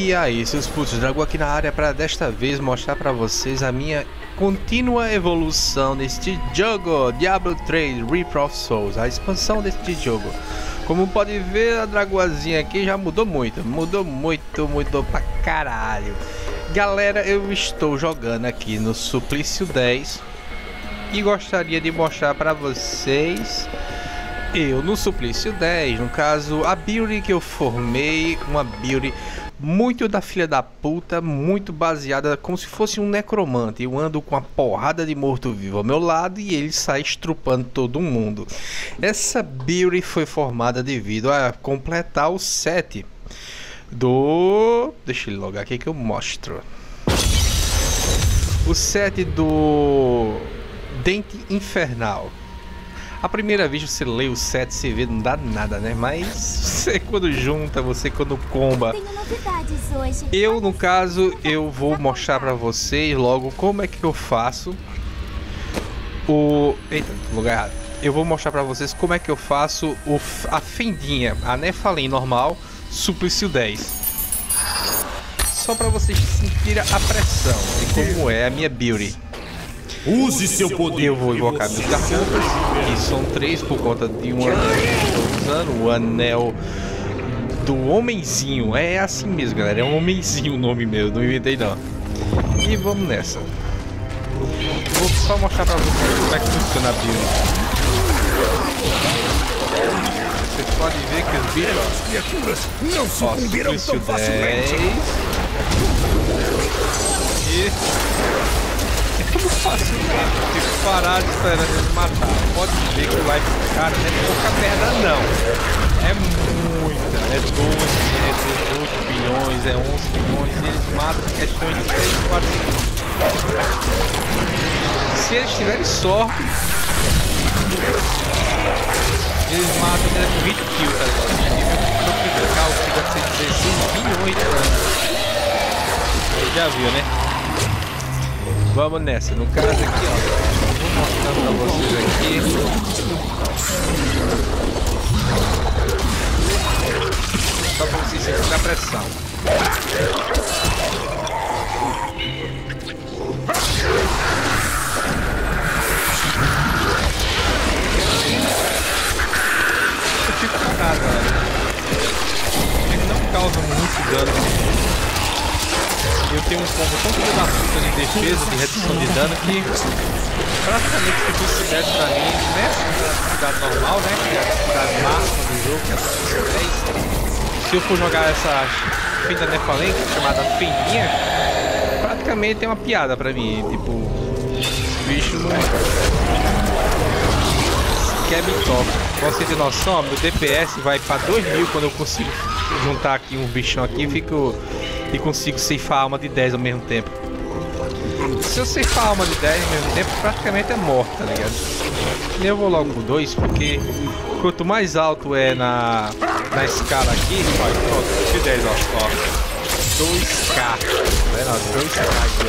E aí, seus putos, Dragão aqui na área para desta vez mostrar para vocês a minha contínua evolução neste jogo Diablo 3 Reaper of Souls, a expansão deste jogo. Como pode ver, a dragoazinha aqui já mudou muito, mudou muito, mudou pra caralho. Galera, eu estou jogando aqui no Suplício 10 e gostaria de mostrar para vocês eu no Suplício 10, no caso, a build que eu formei, uma build muito da filha da puta, muito baseada como se fosse um necromante. Eu ando com uma porrada de morto-vivo ao meu lado e ele sai estrupando todo mundo. Essa build foi formada devido a completar o set do... Deixa ele logar aqui que eu mostro. O set do Dente Infernal. A primeira vez você lê o set, você vê, não dá nada, né? Mas você quando junta, você quando comba. Eu, no caso, eu vou mostrar pra vocês logo como é que eu faço o... Eita, lugar errado. Eu vou mostrar pra vocês como é que eu faço o... a fendinha, a Nephalem normal, Suplício 10 só para vocês sentirem a pressão de como é a minha beauty. Use seu poder. Eu vou invocar meus gargantas, que são três por conta de um anel que eu estou usando, o anel do homenzinho. É assim mesmo, galera. É um homenzinho o nome meu, não inventei não. E vamos nessa. Vou só mostrar pra vocês como é que funciona a build. Vocês podem ver que os bichos não sucumbiram tão facilmente. E muito fácil, Fico parado esperando eles matar. Pode ver que vai. Cara, não é pouca merda, não. É muita. É 12, é 18 bilhões, é 11 bilhões. E eles matam questão de 3, 4 segundos. Se eles tiverem sorte, eles matam né, com 20 kills, tá ligado? Se eu clicar, o que deve ser 16 bilhões de anos. Já viu, né? Vamos nessa. No caso aqui, ó. Vou mostrando pra vocês aqui. Só pra vocês sentirem a pressão. Eu fico parado, galera. Ele não causa muito dano eu tenho um combo tão filho da puta de defesa, de redução de dano, que praticamente se fosse certo pra mim, nessa dificuldade normal, né, que é a dificuldade máxima do jogo, que é a 10, se eu for jogar essa fenda Nephalem, chamada Fendinha, praticamente é uma piada pra mim, tipo, o bicho não quer me toca. Pra você ter noção, meu DPS vai pra 2000 quando eu consigo juntar aqui um bichão aqui, fico e consigo ceifar alma de 10 ao mesmo tempo. Se eu ceifar alma de 10 ao mesmo tempo, praticamente é morta, tá ligado? E eu vou logo pro 2, porque quanto mais alto é na, na escala aqui, vai, pronto, de 10, ó, ó. 2k, tá vendo? 2k aqui,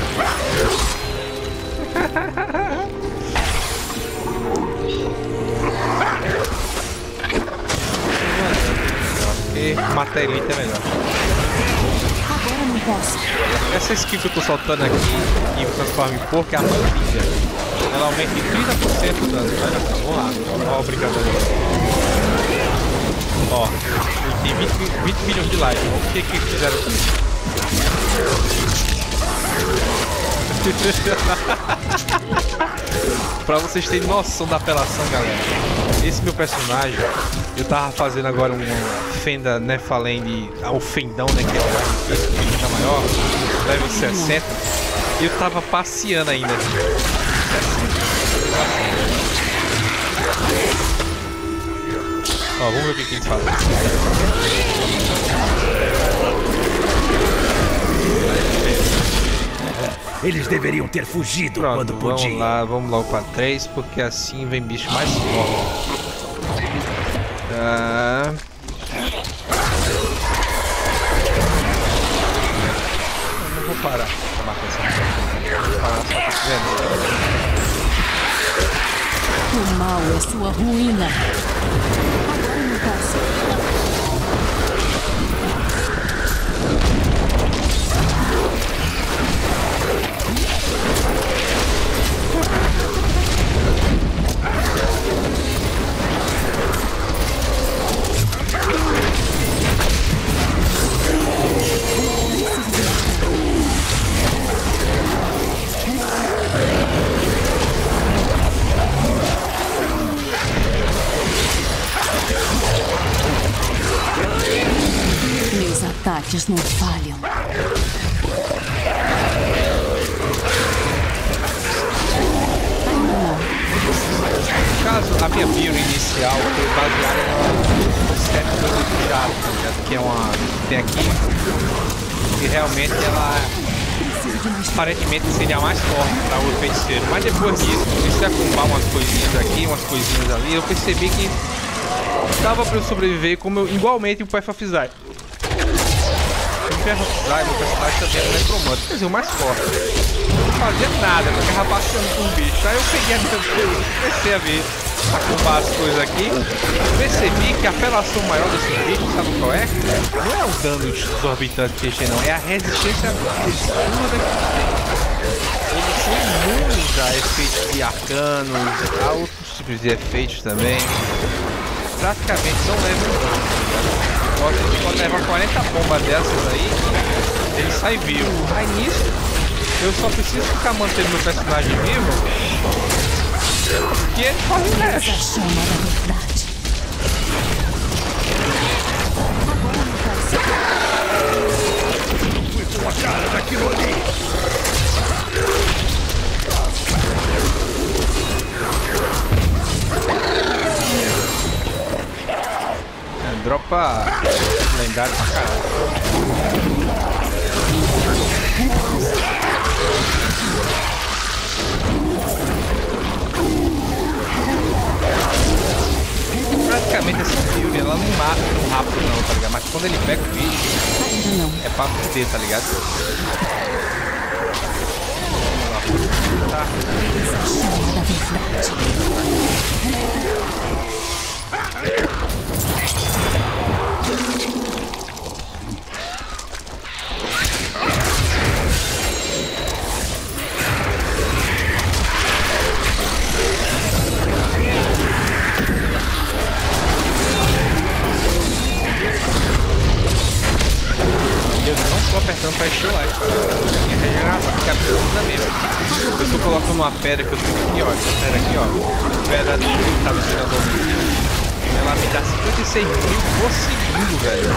Porque materialista é melhor Essa skill que eu tô soltando aqui, que transforma em porco, é a mantilha. Ela aumenta em 30% o dano. Olha só, vamos lá. Ó, obrigado Ó, tem 20, 20 milhões de likes. Vamos ver o que fizeram com isso. pra vocês terem noção da apelação, galera. Esse meu personagem, eu tava fazendo agora uma fenda Nephalem de. Ah, o fendão, né? Que é level 60. E eu tava passeando ainda. Ó, vamos ver o que, que eles fazem. Eles deveriam ter fugido Pronto, quando podiam. Vamos lá, vamos logo para 3, porque assim vem bicho mais forte. Vendo. O mal é sua ruína. Agora não posso. Não falham. No caso, a minha bio inicial foi baseada no set do Diabo, tá ligado? Que é uma. tem aqui. E realmente ela aparentemente seria a mais forte para o feiticeiro. Mas depois disso, comecei a comprar umas coisinhas aqui, umas coisinhas ali, eu percebi que dava para eu sobreviver como eu, igualmente o Path of Zai. O personagem também era necromante, quer dizer, o mais forte. Não fazia nada, eu ficava com bicho. Aí eu peguei a minha comecei a ver a comprar as coisas aqui, percebi que a apelação maior desse bicho, sabe qual é? Não é o dano exorbitante que ele não, é a resistência absurda que tem. Eles são imunes a efeitos de arcanos, a outros tipos de efeitos também. Praticamente levam dano, tá ligado? Pode levar 40 bombas dessas aí, ele sai vivo. Aí nisso, eu só preciso ficar mantendo meu personagem vivo que ele corre o A resto. chama da verdade. Com a cara daquilo ali. Dropa lendário pra caralho. Praticamente essa build ela não mata tão rápido não, tá ligado? Mas quando ele pega o bicho, é pra fuder, tá ligado? Tá. Pedra que eu tenho aqui, ó. Essa pedra aqui, ó. Pedra que tá tirando Ela me dá 56 mil por segundo, velho.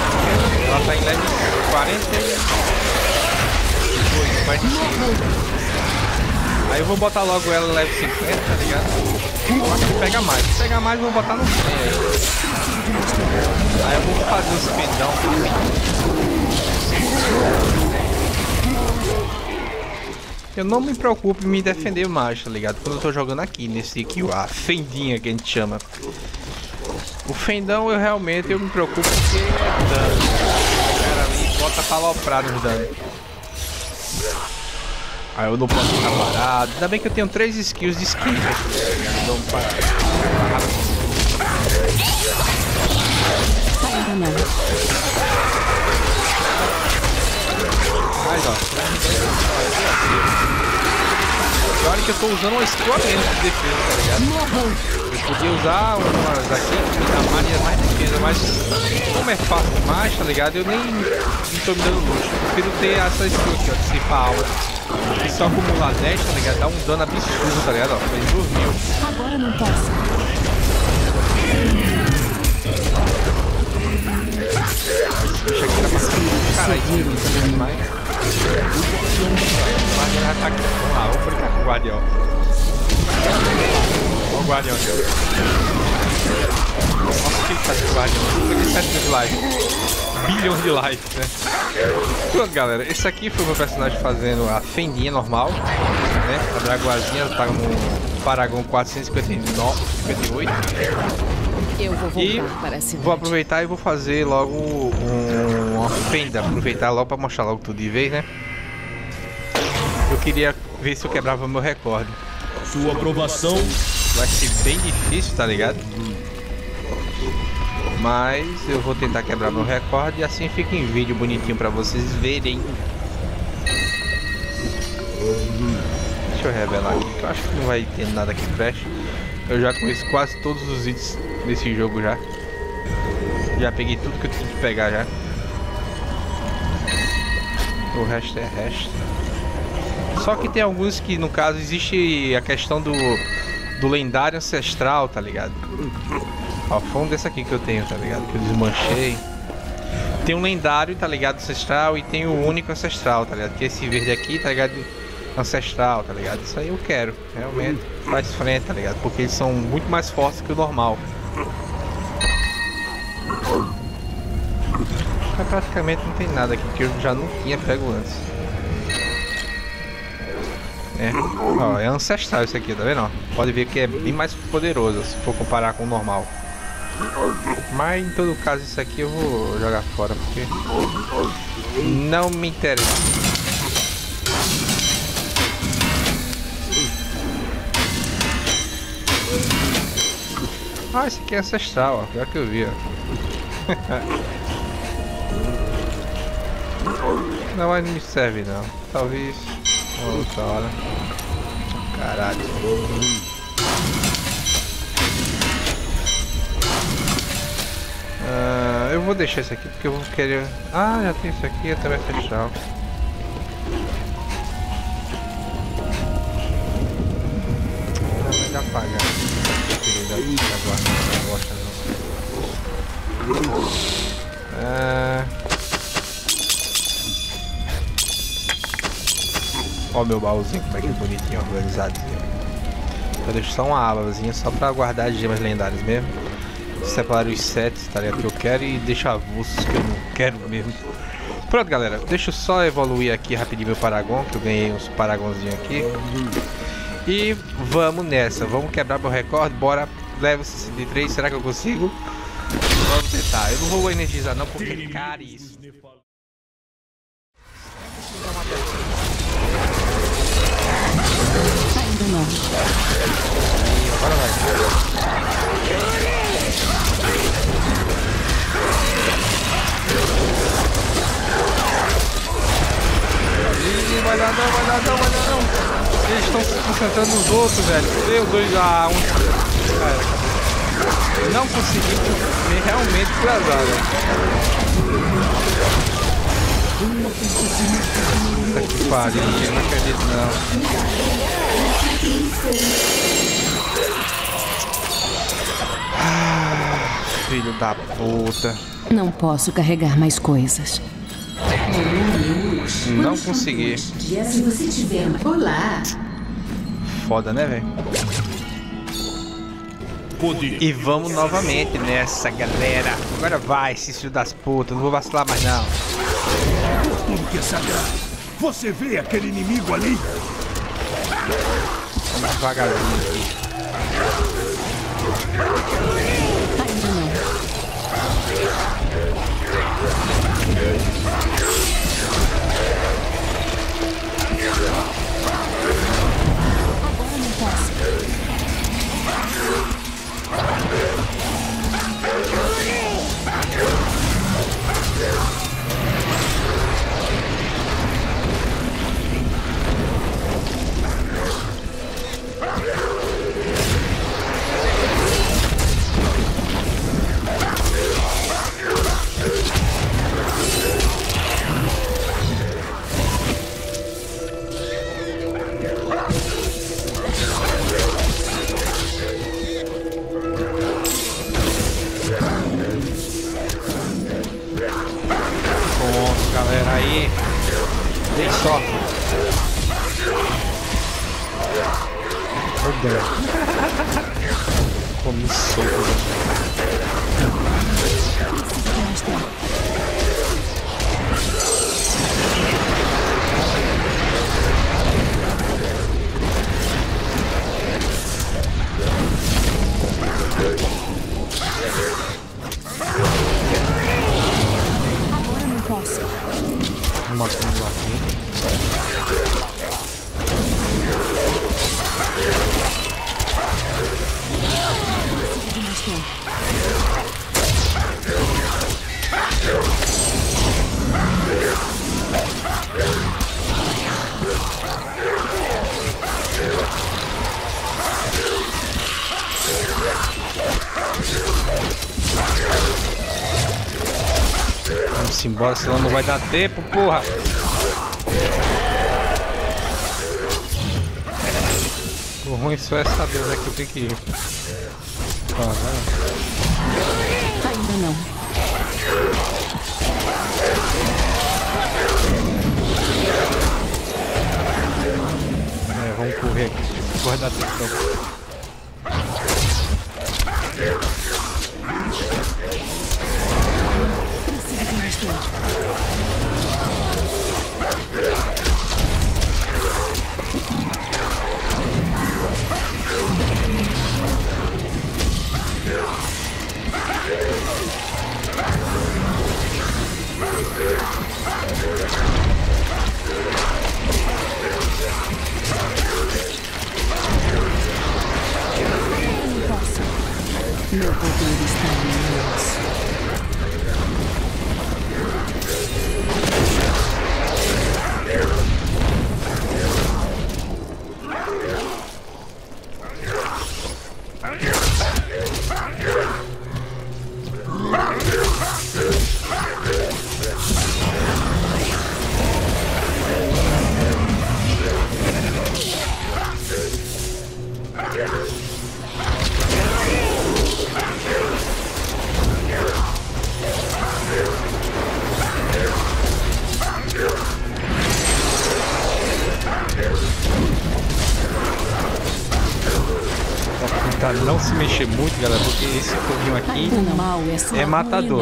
Ela tá em level 42, 45. Aí eu vou botar logo ela em level 50, tá ligado? Eu acho que pega mais. Se pegar mais, eu vou botar no 100 aí. Aí eu vou fazer os pendão. Eu não me preocupo em me defender mais, tá ligado? Quando eu tô jogando aqui, nesse aqui, a fendinha que a gente chama. O fendão eu realmente eu me preocupo porque é dano. Cara ali bota pra aloprar nos danos. Aí eu não posso ficar parado. Ainda bem que eu tenho três skills de. Tá ligado? Então, para. Mas ó. Olha que eu tô usando uma skill a menos de defesa, tá ligado? Eu podia usar umas aqui que dá mais, mais defesa, mas como é fácil demais, tá ligado? Eu nem, nem tô me dando luxo. Eu prefiro ter essa skill aqui, ó, dissipar alma. E só acumular 10, tá ligado? Dá um dano absurdo, tá ligado? Ó, fez 2 mil. Agora não posso. Deixa aqui na passada. Caralho, isso demais. O guardião tá aqui. Vamos lá, vamos brincar com o guardião. Olha o guardião aqui. Nossa, que ele tá com o guardião. Peguei 7 de live. Bilhões de likes, né? Pronto, galera. Esse aqui foi o meu personagem fazendo a fendinha normal, né? A dragoazinha tá no Paragon 459, 58. Eu vou voltar E para a cidade. vou aproveitar e vou fazer logo um, uma fenda. Aproveitar logo pra mostrar logo tudo de vez, né? Eu queria ver se eu quebrava meu recorde. Sua aprovação. Vai ser bem difícil, tá ligado? Mas eu vou tentar quebrar meu recorde e assim fica em vídeo bonitinho pra vocês verem. Deixa eu revelar aqui, que eu acho que não vai ter nada que preste. Eu já conheço quase todos os itens desse jogo já. Já peguei tudo que eu tinha que pegar já. O resto é resto. Só que tem alguns que, no caso, existe a questão do, do lendário ancestral, tá ligado? Ó, foi um desse aqui que eu tenho, tá ligado? Que eu desmanchei. Tem um lendário, tá ligado? Ancestral e tem o único ancestral, tá ligado? Que é esse verde aqui, tá ligado? Ancestral, tá ligado? Isso aí eu quero, realmente. Faz frente, tá ligado? Porque eles são muito mais fortes que o normal. Praticamente não tem nada aqui que eu já não tinha pego antes. É, ó, é ancestral isso aqui, tá vendo? Pode ver que é bem mais poderoso se for comparar com o normal. Mas em todo caso isso aqui eu vou jogar fora porque não me interessa. Ah, esse aqui é ancestral, ó. Pior que eu vi, ó. não, mas não me serve não. Talvez outra hora. Caralho. Ah, eu vou deixar isso aqui porque eu vou querer. Ah, já tem isso aqui, até vai fechar. Meu baúzinho, como é que é bonitinho, organizadinho. Eu deixo só uma abazinha só pra guardar as gemas lendárias mesmo. Separar os sets, tá? Que eu quero e deixar avulsos que eu não quero mesmo. Pronto, galera. Deixa eu só evoluir aqui rapidinho meu Paragon, que eu ganhei uns Paragonzinhos aqui. E vamos nessa. Vamos quebrar meu recorde. Bora. Level 63. Será que eu consigo? Vamos tentar. Eu não vou energizar não, porque é caríssimo. Não. Agora vai. Ih, vai dar não, vai dar não, vai dar não. Eles estão concentrando nos outros, velho. Meu dois a um. Cara. Não consegui me realmente por azar, velho. Puta que pariu, eu não acredito não. Ah, filho da puta. Não posso carregar mais coisas. Não consegui. Se você tiver. Olá! Foda, né, velho? E vamos novamente nessa, galera. Agora vai, filhos das putas. Não vou vacilar mais, não. Tudo que é sagrado. Você vê aquele inimigo ali? Vamos devagarzinho aqui. Odeio. Comi soco. Preciso de mais tempo. Agora não posso. Mostra um aqui. Vamos embora, senão não vai dar tempo, porra. ruim só é saber né, que eu tenho que ir. Ah, Ainda não. É, vamos correr aqui, guardar atenção. Preciso de mais tempo. Não posso. Meu poder matador.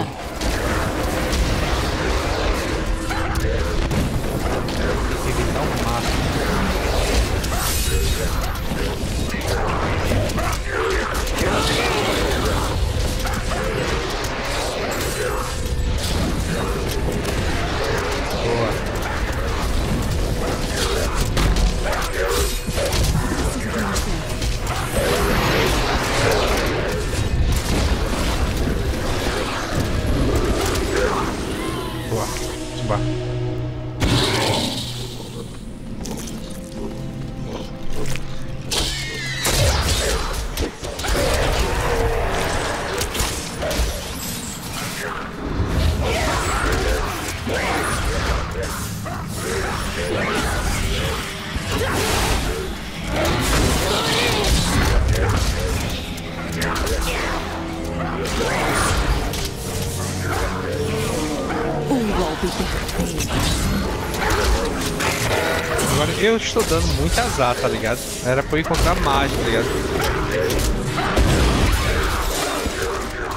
Agora eu estou dando muito azar, tá ligado? Era pra eu encontrar mágico, tá ligado?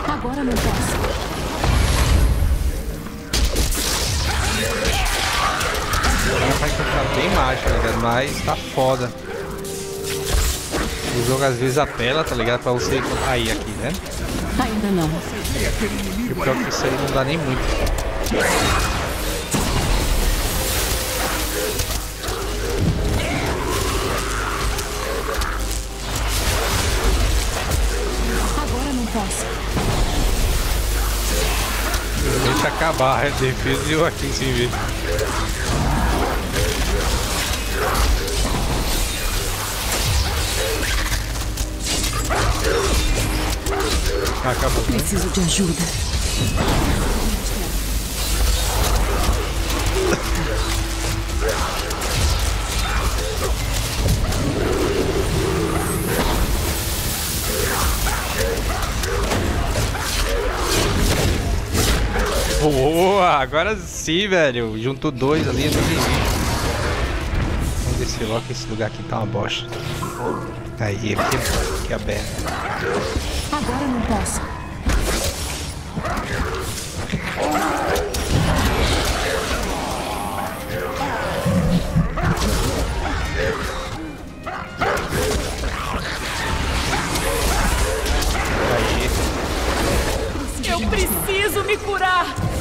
Agora não posso. Era pra encontrar bem mágico, tá ligado? Mas tá foda. O jogo às vezes apela, tá ligado? Pra você encontrar. Aí, aqui, né? Ainda não. E pior ali. que isso aí não dá nem muito. Acabar a defesa e eu aqui sem ver. Acabou. Preciso de ajuda. Boa! Agora sim, velho. Juntou dois ali limite. Vamos descer logo que esse lugar aqui tá uma bosta. Aí, que, que aberto. Agora não posso. Aí. Eu preciso me curar.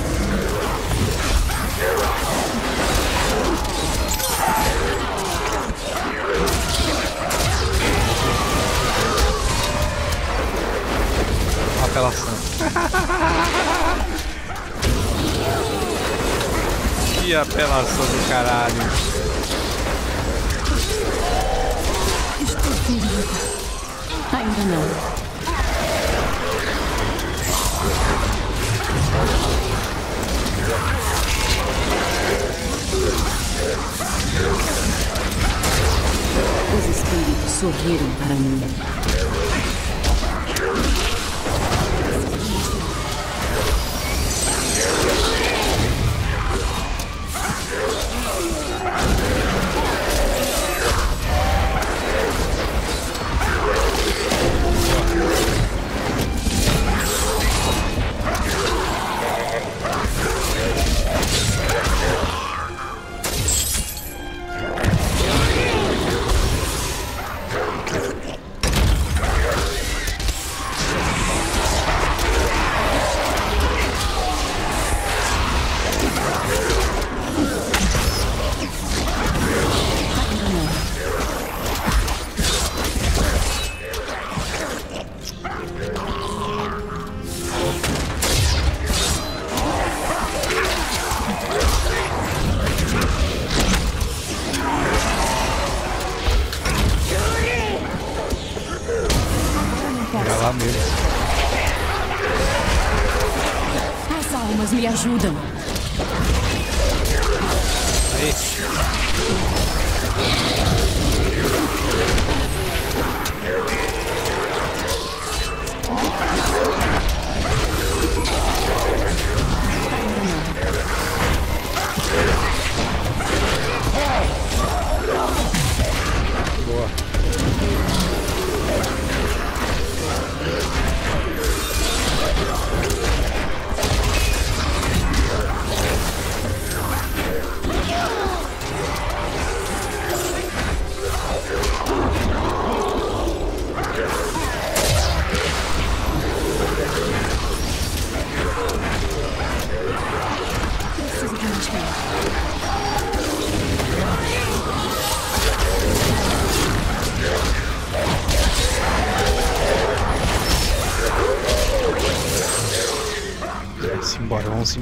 Que apelação do caralho. Estou ferida. Ainda não. Os espíritos sorriram para mim.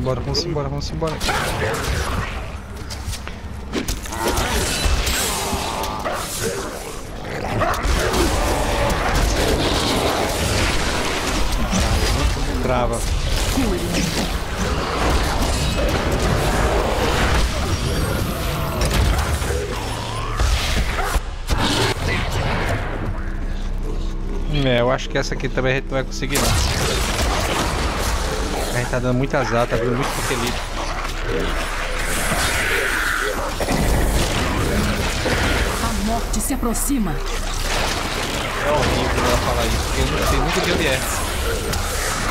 Embora, vamos embora, vamos embora. Trava. É, eu acho que essa aqui também a gente não vai conseguir não. Tá dando muito azar, tá vindo muito coquelito. A morte se aproxima. É horrível ela falar isso, porque eu não sei nunca de onde é.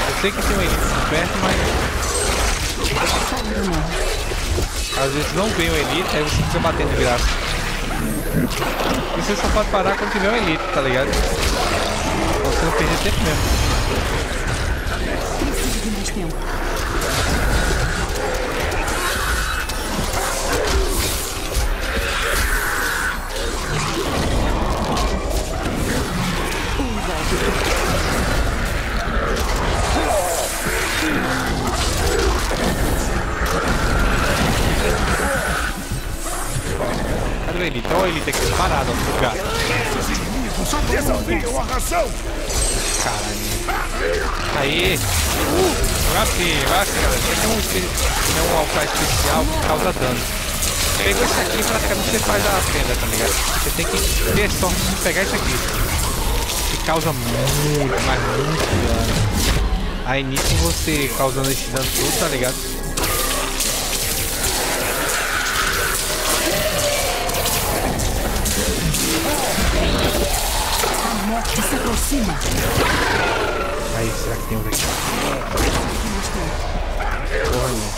Eu sei que tem um elite perto, mas às vezes não vem o elite, aí você fica batendo de graça. E você só pode parar quando tiver um elite, tá ligado? Você não perder tempo mesmo. Pegar isso aqui. Que causa muito, mas muito dano. Aí nisso você causando esse dano todo, tá ligado? A morte se aproxima. Aí, será que tem outro aqui? Porra, não.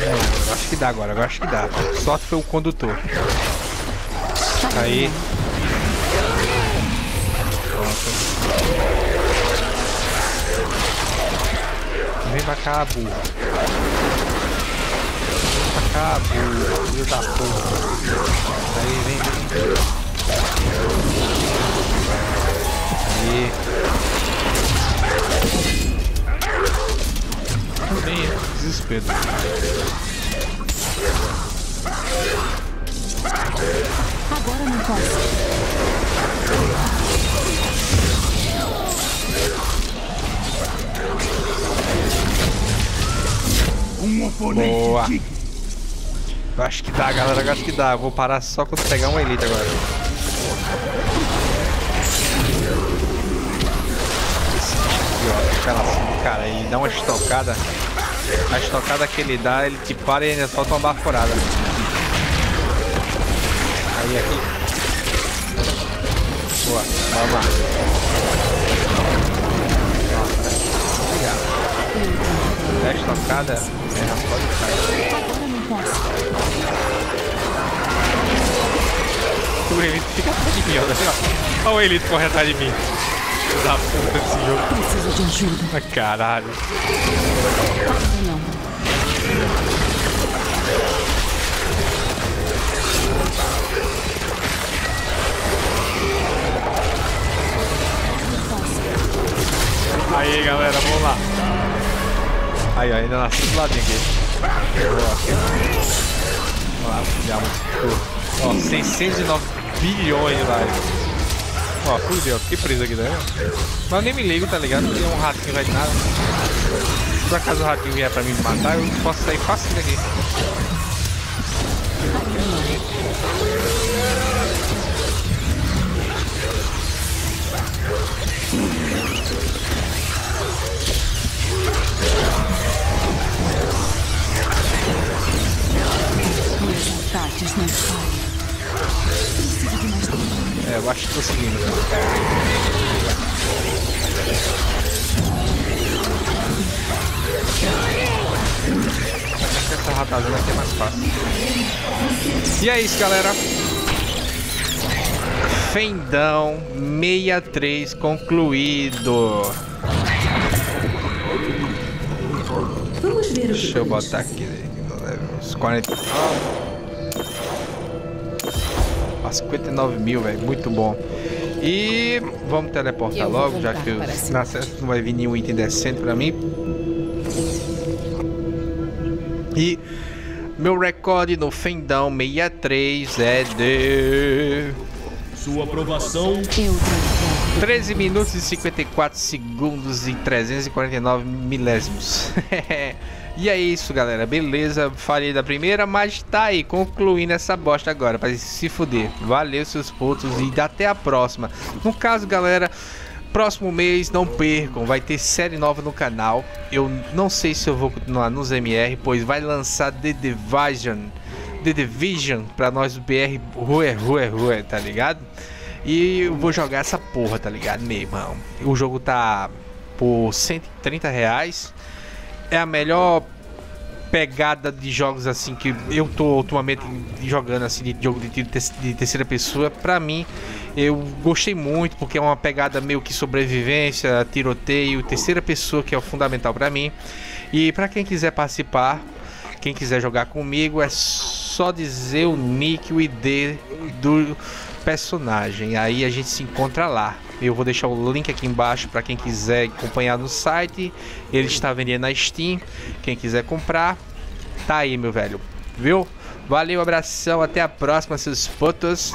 É, acho que dá agora, eu acho que dá. Sorte foi o condutor. Aí. Pronto. Vem pra cá, burro. Vem pra cá, burro. Filho da porra. Aí, vem. Aí. Também, desespero. Agora não posso. Um oponente Boa. Eu acho que dá, galera. Eu acho que dá. Eu vou parar só quando pegar um elite agora. Esse bicho aqui, ó. Lá assim, cara. E dá uma estocada. A estocada que ele dá, ele te para e ainda solta uma baforada. Aí aqui. Boa. Vamos lá. Obrigado. Dá estocada. É, posso. O Elite fica atrás de mim, olha só. Olha o Elite correndo atrás de mim. Filho Da puta desse jogo. Preciso de ajuda. Ah, Caralho. Não. Aí, galera, vamos lá. Aí, ainda nasci do ladinho aqui. Vamos lá, já multiplicou. Ó, 609 bilhões de lives. Ó, fudeu, fiquei preso aqui, vendo? Mas eu nem me ligo, tá ligado? Tem um ratinho vai de nada. Por acaso o ratinho vier pra me matar, eu posso sair fácil daqui. Meus ataques não falham. Preciso de mais tempo. É, eu acho que tô seguindo. Cara. Essa ratazana aqui é mais fácil. E é isso, galera. Fendão 63 concluído. Vamos ver o que Deixa eu botar aqui uns 40. Ah, 59 mil, velho. Muito bom. E vamos teleportar logo, já que esse na não vai vir nenhum item decente pra mim. E meu recorde no Fendão 63 é de Sua aprovação Eu transformo. 13 minutos e 54 segundos e 349 milésimos. e é isso, galera. Beleza, falei da primeira, mas tá aí, concluindo essa bosta agora, pra se fuder. Valeu, seus putos, e até a próxima. No caso, galera, próximo mês, não percam, vai ter série nova no canal. Eu não sei se eu vou continuar nos MR, pois vai lançar The Division. The Division pra nós do BR Rue, Rue, Rue, tá ligado? E eu vou jogar essa porra, tá ligado, meu irmão? O jogo tá por 130 reais. É a melhor pegada de jogos assim que eu tô ultimamente jogando assim de jogo de de terceira pessoa. Pra mim, eu gostei muito porque é uma pegada meio que sobrevivência, tiroteio, terceira pessoa que é o fundamental pra mim. E pra quem quiser participar, quem quiser jogar comigo é só dizer o nick, o ID do personagem. Aí a gente se encontra lá. Eu vou deixar o link aqui embaixo para quem quiser acompanhar no site. Ele está vendendo na Steam. Quem quiser comprar, tá aí, meu velho. Viu? Valeu, abração, até a próxima, seus fotos.